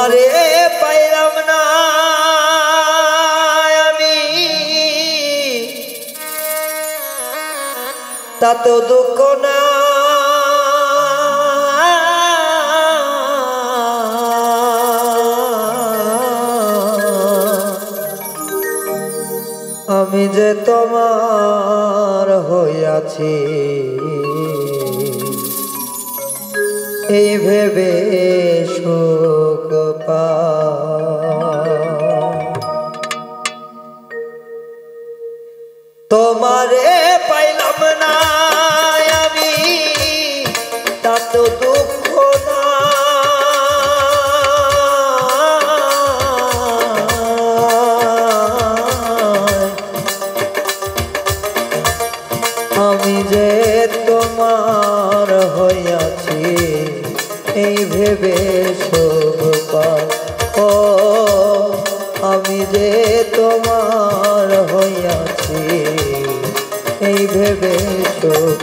তোমারে পাইলাম না। আমি তাতেও দুঃখ না। আমি যে তোমার হইয়াছি এই ভেবে শোক আমি যে তোমার হইয়াছি, এই ভেবে শোক ও, আমি যে তোমার হইয়াছি, এই ভেবে শোক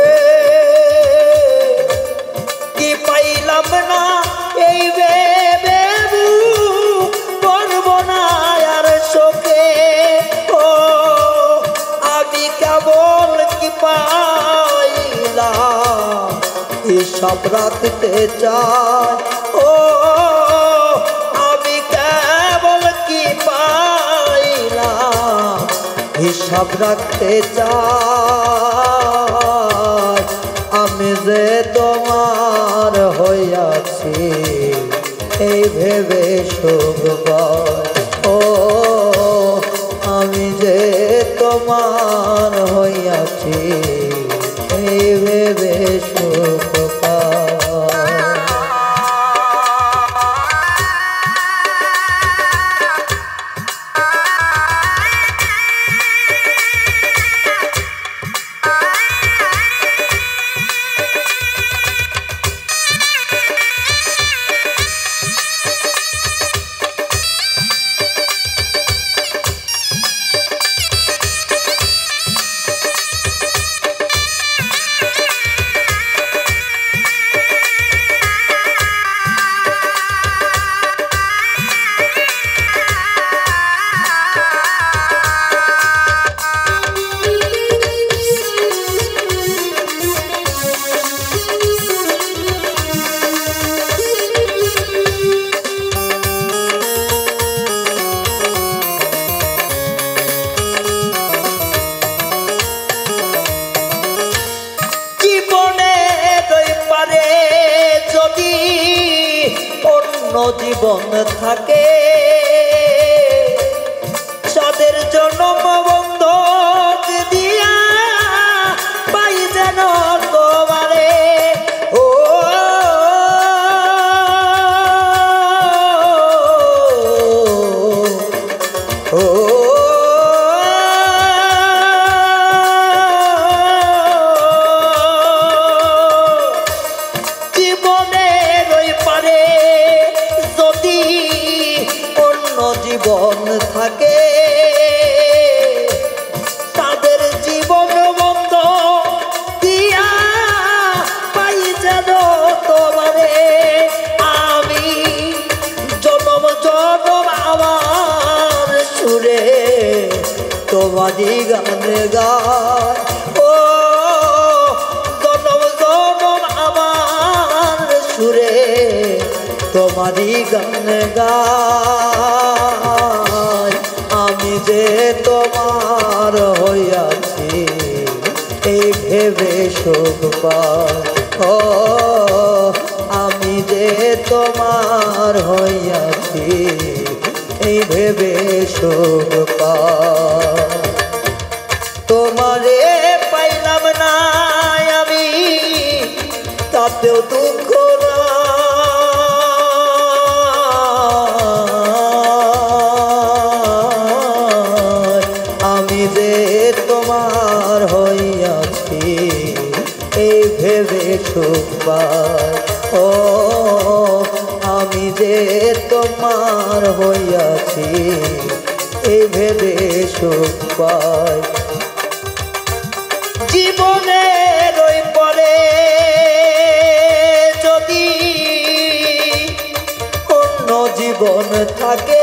কেবল কি পাইলাম হিসাব রাখতে চাই। ও, আমি কেবল কি পাইলাম হিসাব রাখতে চাই। আমি যে তোমার হইয়াছি, এই ভেবে শোক জীবন থাকে। তোমারই গান গায়। ও, জনম জনম আমার সুরে তোমারই গান গায়। আমি যে তোমার হইয়াছি, এই ভেবে শোক পাই। ও, আমি যে তোমার হইয়াছি, এই ভেবে শোক পাই। তোমারে পাইলাম না আমি, তাতেও দুঃখ। আমি যে তোমার হইয়াছি, এই ভেবে সুখ পাই ও, আমি যে তোমার হইয়াছি, এই ভেবে সুখ পাই যদি জীবন থাকে